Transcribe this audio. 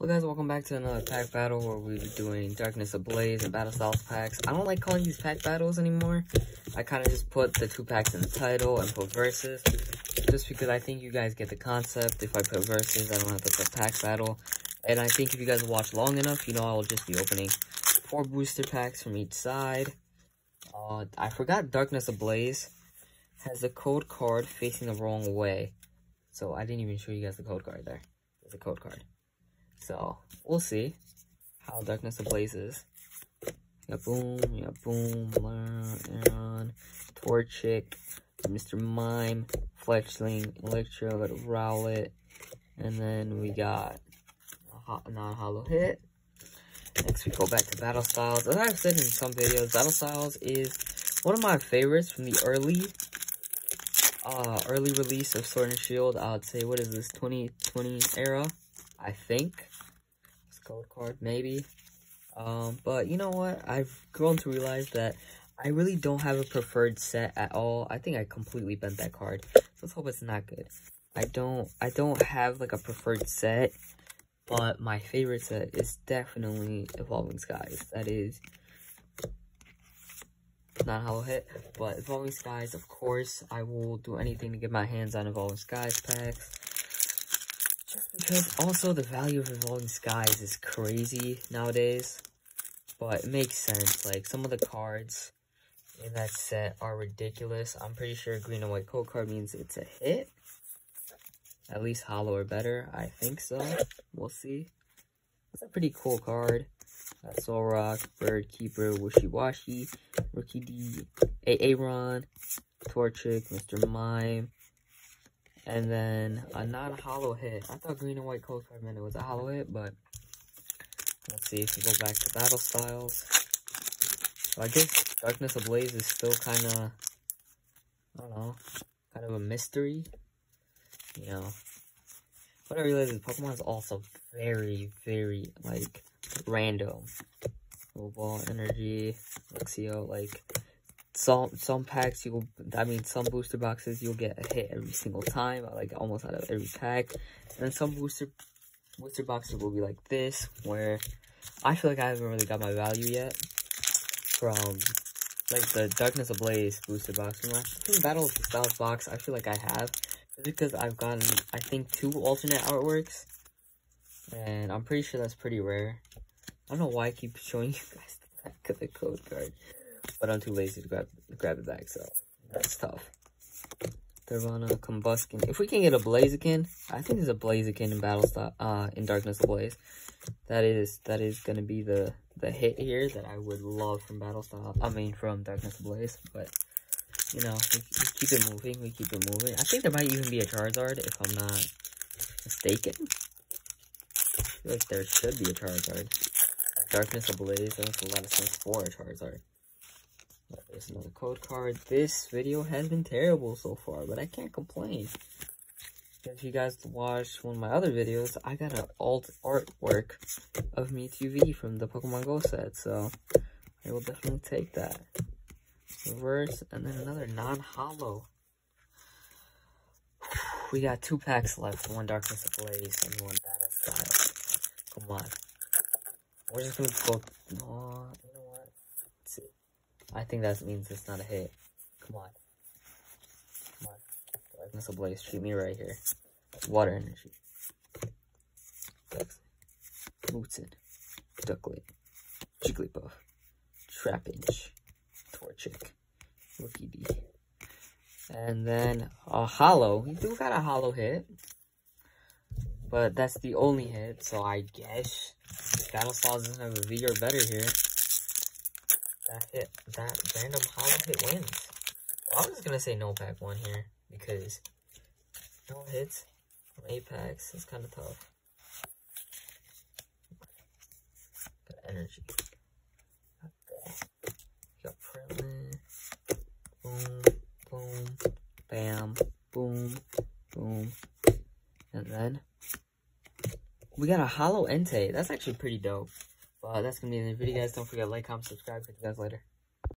Well guys, welcome back to another pack battle where we'll be doing Darkness Ablaze and Battle Styles packs. I don't like calling these pack battles anymore. I kind of just put the two packs in the title and put verses. Just because I think you guys get the concept. If I put verses, I don't have to put pack battle. And I think if you guys watch long enough, you know I will just be opening four booster packs from each side. Uh, I forgot Darkness Ablaze has the code card facing the wrong way. So I didn't even show you guys the code card there. There's a code card. So, we'll see how Darkness Ablazes. You got Boom, got Boom, Aron, Torchic, Mr. Mime, Fletchling, Electro, Rowlet, and then we got non-hollow hit. Next we go back to Battle Styles. As I've said in some videos, Battle Styles is one of my favorites from the early uh, early release of Sword and Shield. I would say, what is this, 2020 era? I think It's gold card, maybe. Um, but you know what? I've grown to realize that I really don't have a preferred set at all. I think I completely bent that card. So let's hope it's not good. I don't I don't have like a preferred set, but my favorite set is definitely Evolving Skies. That is not hollow hit, but Evolving Skies, of course, I will do anything to get my hands on Evolving Skies packs. Because also the value of Evolving Skies is crazy nowadays. But it makes sense. Like, some of the cards in that set are ridiculous. I'm pretty sure green and white code card means it's a hit. At least hollow or better. I think so. We'll see. It's a pretty cool card. Got Solrock, Bird Keeper, Wishiwashi, Rookie D, Aron, Torchic, Mr. Mime, and then a non-hollow hit. I thought green and white code card meant it was a hollow hit, but let's see if we go back to battle styles. So I guess Darkness Ablaze is still kind of, I don't know, kind of a mystery. You know, what I realize is Pokemon is also very, very, like, random. Ball Energy, Luxio, like, some some packs you will I mean some booster boxes you'll get a hit every single time, like almost out of every pack. And then some booster booster boxes will be like this, where I feel like I haven't really got my value yet from like the Darkness Ablaze booster box. From my Battle of the Styles box, I feel like I have. Because I've gotten I think two alternate artworks. And I'm pretty sure that's pretty rare. I don't know why I keep showing you guys the back of the code card but I'm too lazy to grab grab it back, so that's tough. Nirvana, Combusken. If we can get a Blaziken, I think there's a Blaziken in Battle Stop, uh, in Darkness Blaze. That is, that is gonna be the, the hit here that I would love from Battle Stop, I mean, from Darkness Blaze, but, you know, we, we keep it moving, we keep it moving. I think there might even be a Charizard, if I'm not mistaken. I feel like there should be a Charizard. Darkness Blaze, makes a lot of sense for a Charizard. There's another code card. This video has been terrible so far, but I can't complain. If you guys watched one of my other videos, I got an alt artwork of Mewtwo V from the Pokemon Go set, so I will definitely take that. Reverse, and then another non-hollow. We got two packs left, one Darkness Ablaze and one Battle Style. Come on. We're just gonna go... Oh, I think that means it's not a hit. Come on. Come on. Darkness Ablaze, treat me right here. Water energy. Mooted. Ducklett. Jigglypuff. Trapinch. Torchic. Rookidee. And then a hollow. We do got a hollow hit. But that's the only hit, so I guess Battle Styles doesn't have a V or better here that hit, that random hollow hit wins. Well, I'm just gonna say no pack one here because no hits from Apex is kind of tough. Got energy. Got Prelin. Boom, boom, bam, boom, boom. And then we got a hollow Entei. That's actually pretty dope. But that's to be the video, guys. Don't forget to like, comment, subscribe. Catch you guys later.